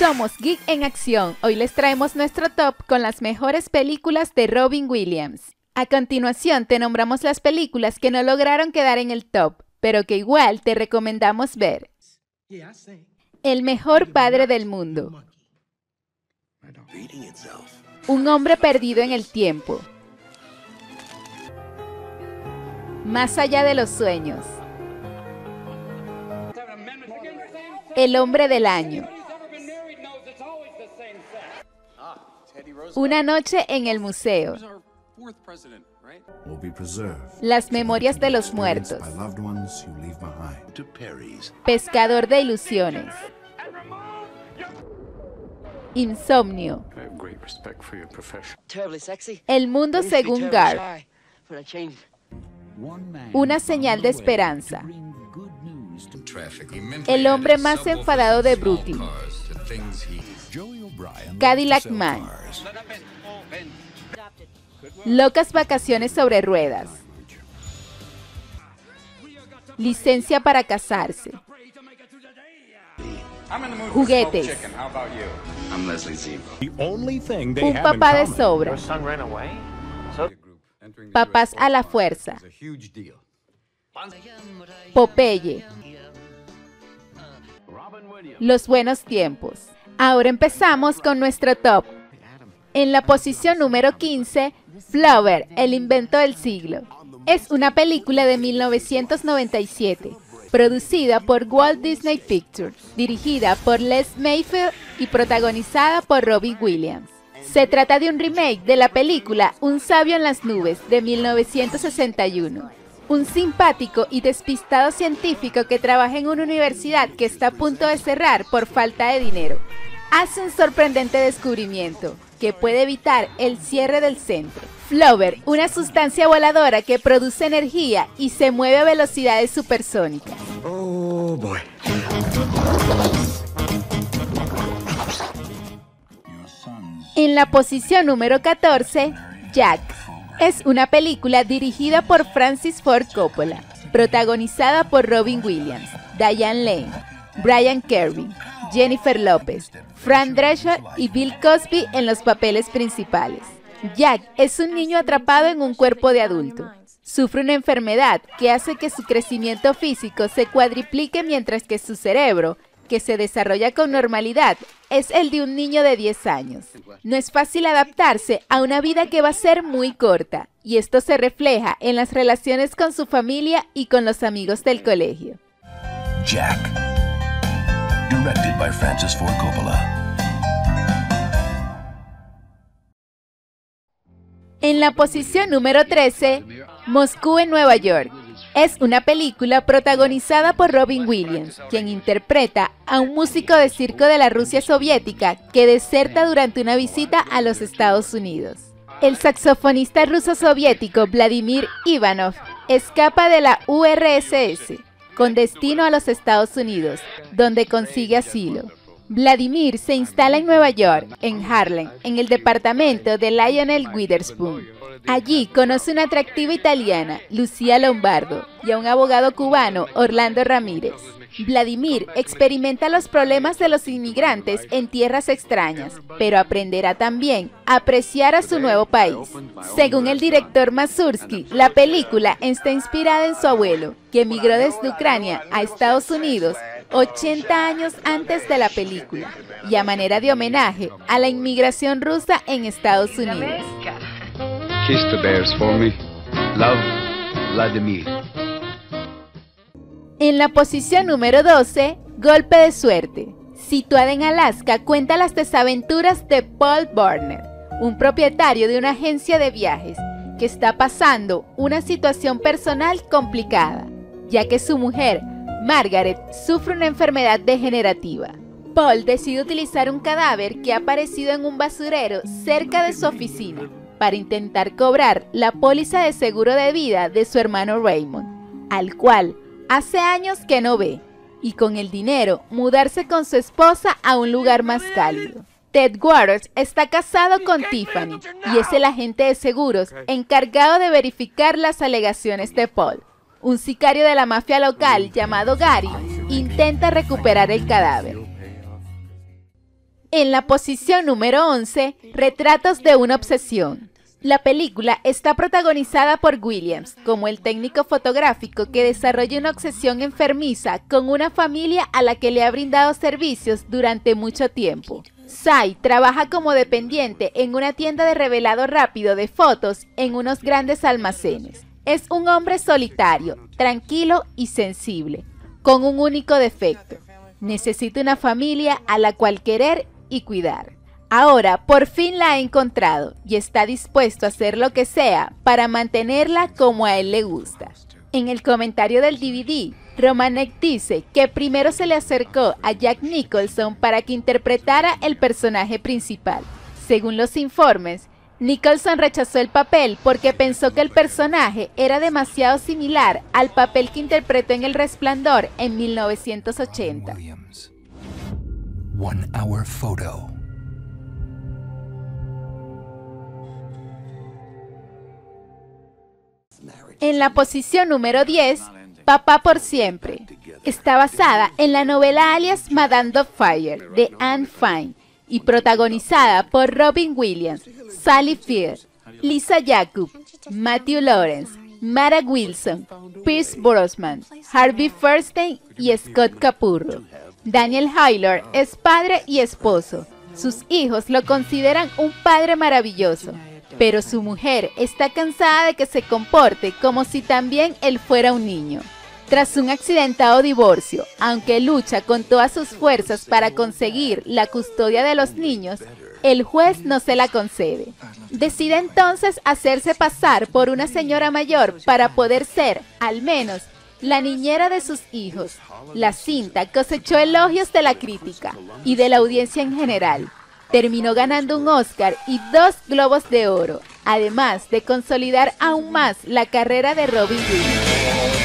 Somos Geek en Acción. Hoy les traemos nuestro top con las mejores películas de Robin Williams. A continuación te nombramos las películas que no lograron quedar en el top, pero que igual te recomendamos ver. El mejor padre del mundo. Un hombre perdido en el tiempo. Más allá de los sueños. El hombre del año. Una noche en el museo. Las memorias de los muertos. Pescador de ilusiones. Insomnio. El mundo según Garth. Una señal de esperanza. El hombre más enfadado de Brooklyn. Cadillac Man. Locas vacaciones sobre ruedas. Licencia para casarse. Juguetes. Un papá de sobra. Papás a la fuerza. Popeye. Los buenos tiempos. Ahora empezamos con nuestro top. En la posición número 15, Flower, el invento del siglo. Es una película de 1997, producida por Walt Disney Pictures, dirigida por Les Mayfield y protagonizada por Robbie Williams. Se trata de un remake de la película Un sabio en las nubes de 1961 un simpático y despistado científico que trabaja en una universidad que está a punto de cerrar por falta de dinero. Hace un sorprendente descubrimiento que puede evitar el cierre del centro. Flover, una sustancia voladora que produce energía y se mueve a velocidades supersónicas. Oh, boy. En la posición número 14, Jack es una película dirigida por Francis Ford Coppola, protagonizada por Robin Williams, Diane Lane, Brian Kirby, Jennifer Lopez, Fran Drescher y Bill Cosby en los papeles principales. Jack es un niño atrapado en un cuerpo de adulto. Sufre una enfermedad que hace que su crecimiento físico se cuadriplique mientras que su cerebro que se desarrolla con normalidad es el de un niño de 10 años. No es fácil adaptarse a una vida que va a ser muy corta, y esto se refleja en las relaciones con su familia y con los amigos del colegio. Jack. Directed by Francis Ford Coppola. En la posición número 13, Moscú en Nueva York. Es una película protagonizada por Robin Williams, quien interpreta a un músico de circo de la Rusia soviética que deserta durante una visita a los Estados Unidos. El saxofonista ruso soviético Vladimir Ivanov escapa de la URSS con destino a los Estados Unidos, donde consigue asilo. Vladimir se instala en Nueva York, en Harlem, en el departamento de Lionel Witherspoon Allí conoce una atractiva italiana, Lucía Lombardo, y a un abogado cubano, Orlando Ramírez. Vladimir experimenta los problemas de los inmigrantes en tierras extrañas, pero aprenderá también a apreciar a su nuevo país. Según el director Mazursky, la película está inspirada en su abuelo, que emigró desde Ucrania a Estados Unidos 80 años antes de la película, y a manera de homenaje a la inmigración rusa en Estados Unidos. Kiss the bears for me. Love, Vladimir. En la posición número 12, Golpe de Suerte. Situada en Alaska, cuenta las desaventuras de Paul Barner, un propietario de una agencia de viajes que está pasando una situación personal complicada, ya que su mujer, Margaret, sufre una enfermedad degenerativa. Paul decide utilizar un cadáver que ha aparecido en un basurero cerca de su oficina para intentar cobrar la póliza de seguro de vida de su hermano Raymond, al cual hace años que no ve, y con el dinero mudarse con su esposa a un lugar más cálido. Ted Waters está casado con Tiffany y es el agente de seguros encargado de verificar las alegaciones de Paul. Un sicario de la mafia local llamado Gary intenta recuperar el cadáver. En la posición número 11, Retratos de una obsesión. La película está protagonizada por Williams como el técnico fotográfico que desarrolla una obsesión enfermiza con una familia a la que le ha brindado servicios durante mucho tiempo. Sai trabaja como dependiente en una tienda de revelado rápido de fotos en unos grandes almacenes. Es un hombre solitario, tranquilo y sensible, con un único defecto. Necesita una familia a la cual querer y cuidar. Ahora por fin la ha encontrado y está dispuesto a hacer lo que sea para mantenerla como a él le gusta. En el comentario del DVD, Romanek dice que primero se le acercó a Jack Nicholson para que interpretara el personaje principal. Según los informes, Nicholson rechazó el papel porque pensó que el personaje era demasiado similar al papel que interpretó en El Resplandor en 1980. En la posición número 10, Papá por siempre. Está basada en la novela alias Madame Fire de Anne Fine y protagonizada por Robin Williams, Sally Field, Lisa Jacob, Matthew Lawrence, Mara Wilson, Pierce Brosnan, Harvey Fierstein y Scott Capurro. Daniel Hyler es padre y esposo. Sus hijos lo consideran un padre maravilloso pero su mujer está cansada de que se comporte como si también él fuera un niño. Tras un accidentado divorcio, aunque lucha con todas sus fuerzas para conseguir la custodia de los niños, el juez no se la concede. Decide entonces hacerse pasar por una señora mayor para poder ser, al menos, la niñera de sus hijos. La cinta cosechó elogios de la crítica y de la audiencia en general terminó ganando un Oscar y dos Globos de Oro, además de consolidar aún más la carrera de Robin Williams.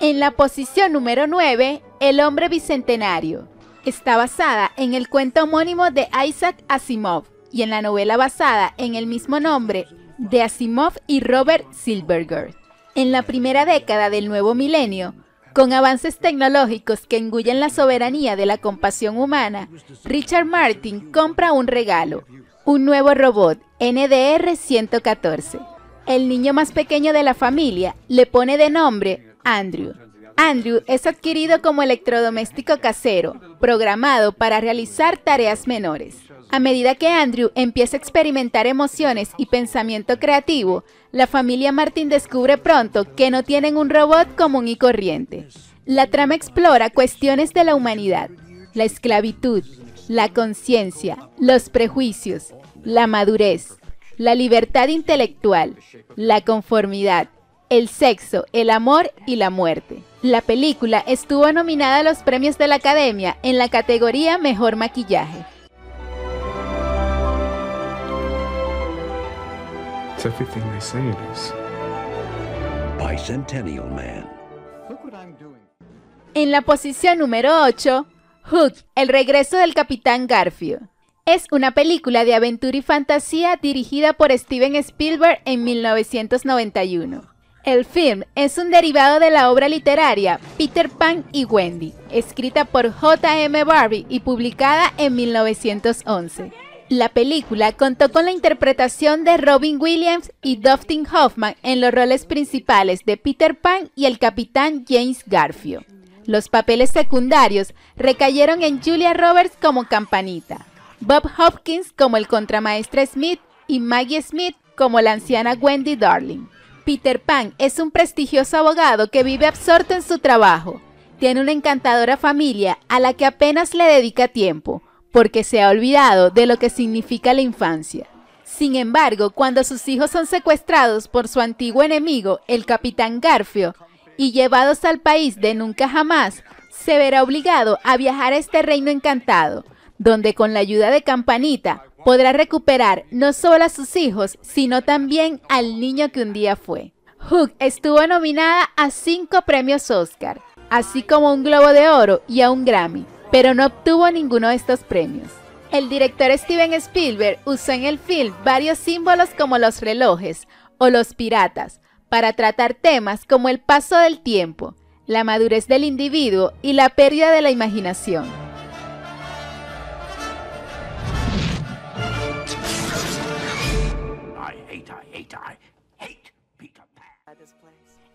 En la posición número 9, El hombre bicentenario. Está basada en el cuento homónimo de Isaac Asimov y en la novela basada en el mismo nombre de Asimov y Robert Silverberg. En la primera década del nuevo milenio, con avances tecnológicos que engullen la soberanía de la compasión humana, Richard Martin compra un regalo, un nuevo robot NDR-114. El niño más pequeño de la familia le pone de nombre Andrew. Andrew es adquirido como electrodoméstico casero, programado para realizar tareas menores. A medida que Andrew empieza a experimentar emociones y pensamiento creativo, la familia Martin descubre pronto que no tienen un robot común y corriente. La trama explora cuestiones de la humanidad, la esclavitud, la conciencia, los prejuicios, la madurez, la libertad intelectual, la conformidad, el sexo, el amor y la muerte. La película estuvo nominada a los premios de la Academia en la categoría Mejor Maquillaje. En la posición número 8, Hook, el regreso del Capitán Garfield. Es una película de aventura y fantasía dirigida por Steven Spielberg en 1991. El film es un derivado de la obra literaria Peter Pan y Wendy, escrita por J.M. Barbie y publicada en 1911. La película contó con la interpretación de Robin Williams y Dustin Hoffman en los roles principales de Peter Pan y el capitán James Garfield. Los papeles secundarios recayeron en Julia Roberts como Campanita, Bob Hopkins como el contramaestre Smith y Maggie Smith como la anciana Wendy Darling. Peter Pan es un prestigioso abogado que vive absorto en su trabajo. Tiene una encantadora familia a la que apenas le dedica tiempo, porque se ha olvidado de lo que significa la infancia. Sin embargo, cuando sus hijos son secuestrados por su antiguo enemigo, el capitán Garfio, y llevados al país de nunca jamás, se verá obligado a viajar a este reino encantado, donde con la ayuda de Campanita podrá recuperar no solo a sus hijos, sino también al niño que un día fue. Hook estuvo nominada a cinco premios Oscar, así como un Globo de Oro y a un Grammy pero no obtuvo ninguno de estos premios. El director Steven Spielberg usó en el film varios símbolos como los relojes o los piratas para tratar temas como el paso del tiempo, la madurez del individuo y la pérdida de la imaginación.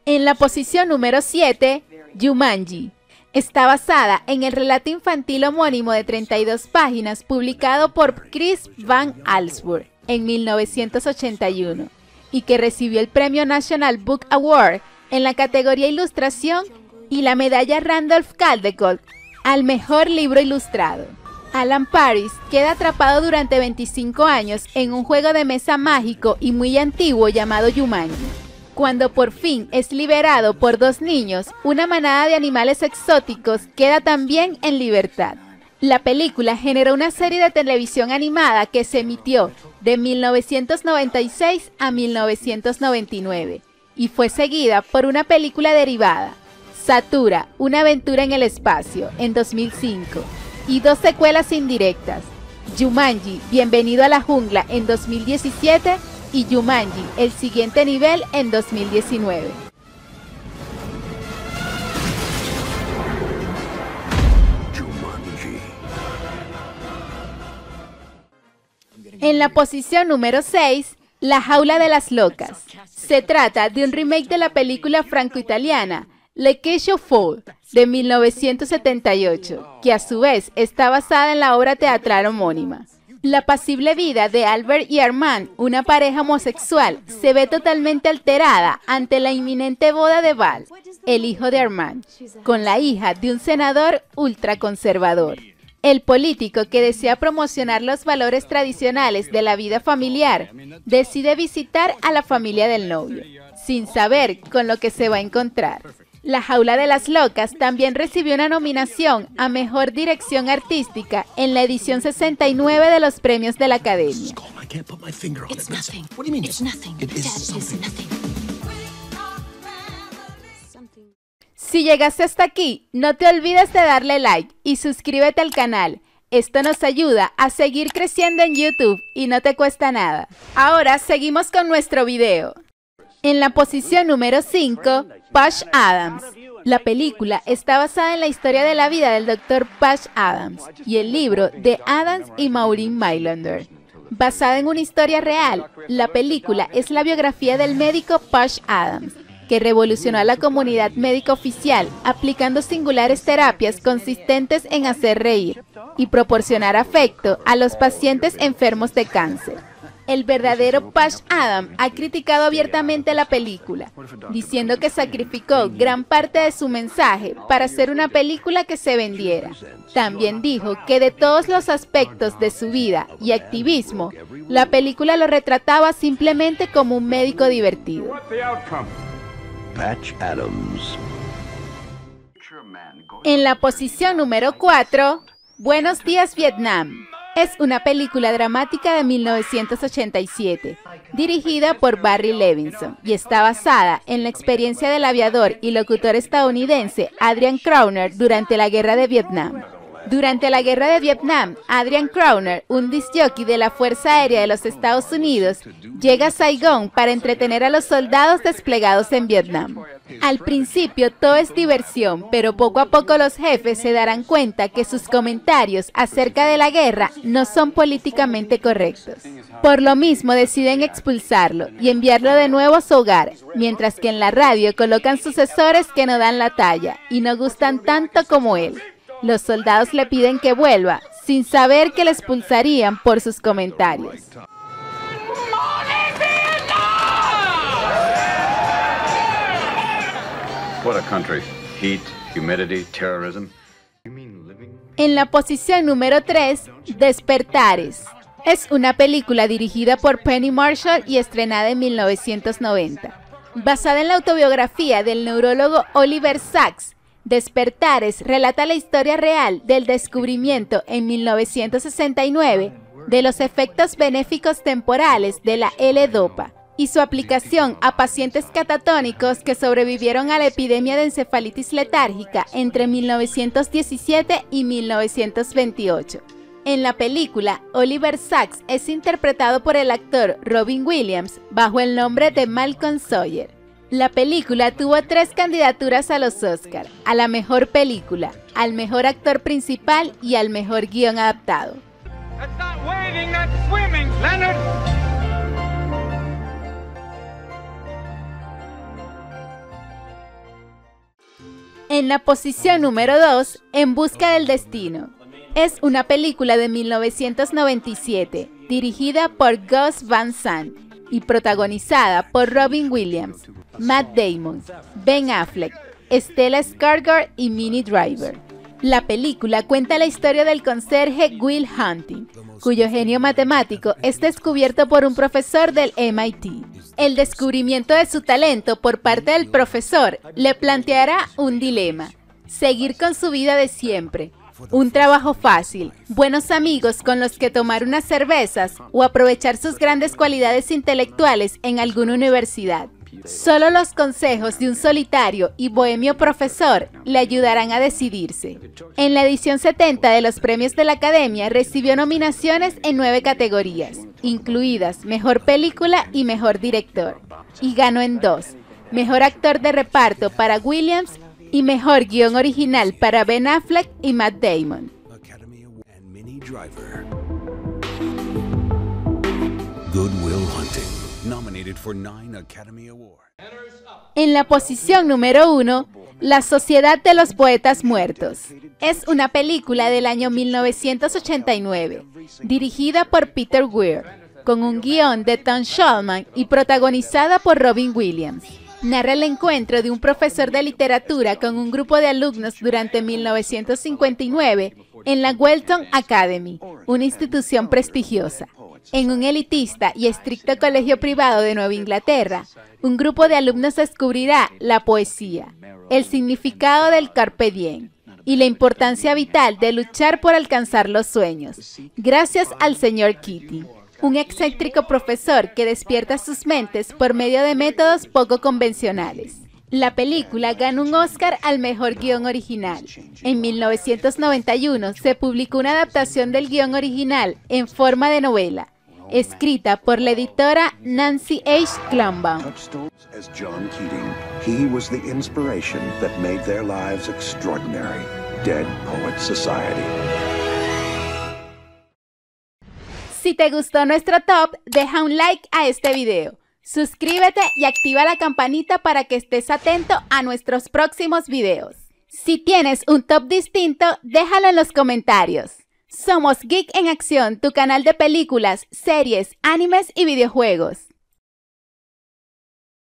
En la posición número 7, Jumanji. Está basada en el relato infantil homónimo de 32 páginas publicado por Chris Van Allsburg en 1981 y que recibió el Premio National Book Award en la categoría Ilustración y la medalla Randolph Caldecott al mejor libro ilustrado. Alan Paris queda atrapado durante 25 años en un juego de mesa mágico y muy antiguo llamado Jumanji. Cuando por fin es liberado por dos niños, una manada de animales exóticos queda también en libertad. La película generó una serie de televisión animada que se emitió de 1996 a 1999 y fue seguida por una película derivada, Satura, una aventura en el espacio, en 2005 y dos secuelas indirectas, Jumanji, Bienvenido a la Jungla en 2017 y Jumanji, el siguiente nivel en 2019. En la posición número 6, La jaula de las locas. Se trata de un remake de la película franco-italiana Le Quecho Fall de 1978, que a su vez está basada en la obra teatral homónima. La pasible vida de Albert y Armand, una pareja homosexual, se ve totalmente alterada ante la inminente boda de Val, el hijo de Armand, con la hija de un senador ultraconservador. El político que desea promocionar los valores tradicionales de la vida familiar decide visitar a la familia del novio, sin saber con lo que se va a encontrar. La Jaula de las Locas también recibió una nominación a Mejor Dirección Artística en la edición 69 de los premios de la Academia. Si llegaste hasta aquí, no te olvides de darle like y suscríbete al canal. Esto nos ayuda a seguir creciendo en YouTube y no te cuesta nada. Ahora seguimos con nuestro video. En la posición número 5, Pash Adams. La película está basada en la historia de la vida del Dr. Pash Adams y el libro de Adams y Maureen Mylander. Basada en una historia real, la película es la biografía del médico Pash Adams, que revolucionó a la comunidad médica oficial aplicando singulares terapias consistentes en hacer reír y proporcionar afecto a los pacientes enfermos de cáncer el verdadero Pash Adam ha criticado abiertamente la película, diciendo que sacrificó gran parte de su mensaje para hacer una película que se vendiera. También dijo que de todos los aspectos de su vida y activismo, la película lo retrataba simplemente como un médico divertido. En la posición número 4, Buenos días Vietnam. Es una película dramática de 1987, dirigida por Barry Levinson y está basada en la experiencia del aviador y locutor estadounidense Adrian Crowner durante la Guerra de Vietnam. Durante la Guerra de Vietnam, Adrian Crowner, un disjockey de la Fuerza Aérea de los Estados Unidos, llega a Saigón para entretener a los soldados desplegados en Vietnam. Al principio todo es diversión, pero poco a poco los jefes se darán cuenta que sus comentarios acerca de la guerra no son políticamente correctos. Por lo mismo deciden expulsarlo y enviarlo de nuevo a su hogar, mientras que en la radio colocan sucesores que no dan la talla y no gustan tanto como él. Los soldados le piden que vuelva, sin saber que le expulsarían por sus comentarios. En la posición número 3, Despertares. Es una película dirigida por Penny Marshall y estrenada en 1990. Basada en la autobiografía del neurólogo Oliver Sacks, Despertares relata la historia real del descubrimiento en 1969 de los efectos benéficos temporales de la L-Dopa y su aplicación a pacientes catatónicos que sobrevivieron a la epidemia de encefalitis letárgica entre 1917 y 1928. En la película, Oliver Sacks es interpretado por el actor Robin Williams bajo el nombre de Malcolm Sawyer. La película tuvo tres candidaturas a los Oscar, a la mejor película, al mejor actor principal y al mejor guion adaptado. En la posición número 2, En Busca del Destino. Es una película de 1997, dirigida por Gus Van Sant y protagonizada por Robin Williams, Matt Damon, Ben Affleck, Stella Skarsgård y Minnie Driver. La película cuenta la historia del conserje Will Hunting, cuyo genio matemático es descubierto por un profesor del MIT. El descubrimiento de su talento por parte del profesor le planteará un dilema, seguir con su vida de siempre, un trabajo fácil, buenos amigos con los que tomar unas cervezas o aprovechar sus grandes cualidades intelectuales en alguna universidad. Solo los consejos de un solitario y bohemio profesor le ayudarán a decidirse. En la edición 70 de los premios de la Academia recibió nominaciones en nueve categorías, incluidas Mejor Película y Mejor Director, y ganó en dos, Mejor Actor de Reparto para Williams y Mejor Guión Original para Ben Affleck y Matt Damon. En la posición número uno, La Sociedad de los Poetas Muertos. Es una película del año 1989, dirigida por Peter Weir, con un guion de Tom Shulman y protagonizada por Robin Williams. Narra el encuentro de un profesor de literatura con un grupo de alumnos durante 1959 en la Welton Academy, una institución prestigiosa. En un elitista y estricto colegio privado de Nueva Inglaterra, un grupo de alumnos descubrirá la poesía, el significado del carpe diem y la importancia vital de luchar por alcanzar los sueños, gracias al señor Kitty, un excéntrico profesor que despierta sus mentes por medio de métodos poco convencionales. La película ganó un Oscar al mejor guion original. En 1991 se publicó una adaptación del guion original en forma de novela, escrita por la editora Nancy H. Klumbaum. Si te gustó nuestro top, deja un like a este video. Suscríbete y activa la campanita para que estés atento a nuestros próximos videos. Si tienes un top distinto, déjalo en los comentarios. Somos Geek en Acción, tu canal de películas, series, animes y videojuegos.